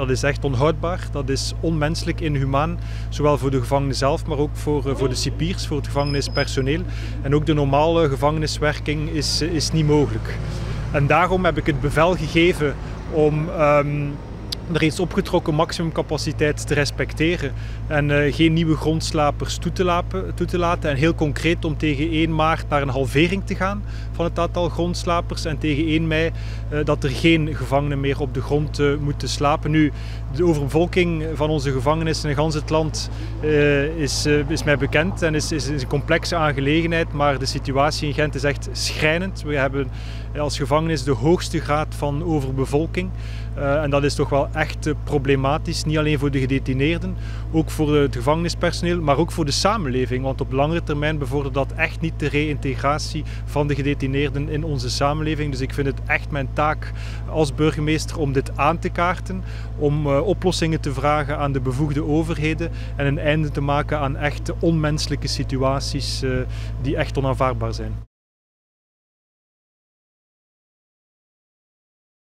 Dat is echt onhoudbaar, dat is onmenselijk, inhumaan, zowel voor de gevangenen zelf, maar ook voor, voor de cipiers, voor het gevangenispersoneel. En ook de normale gevangeniswerking is, is niet mogelijk. En daarom heb ik het bevel gegeven om de reeds opgetrokken maximumcapaciteit te respecteren en uh, geen nieuwe grondslapers toe te, laten, toe te, laten, En heel concreet om tegen 1 maart naar een halvering te gaan van het aantal grondslapers en tegen 1 mei uh, dat er geen gevangenen meer op de grond uh, moeten slapen. Nu, de overbevolking van onze gevangenissen in gans het land is, is mij bekend en is, is, is, een complexe aangelegenheid, maar de situatie in Gent is echt schrijnend. We hebben als gevangenis de hoogste graad van overbevolking en dat is toch wel echt problematisch, niet alleen voor de gedetineerden, ook voor het gevangenispersoneel, maar ook voor de samenleving. Want op langere termijn bevordert dat echt niet de reïntegratie van de gedetineerden in onze samenleving. Dus ik vind het echt mijn taak als burgemeester om dit aan te kaarten, om uh, oplossingen te vragen aan de bevoegde overheden en een einde te maken aan echt onmenselijke situaties uh, die echt onaanvaardbaar zijn.